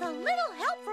with a little help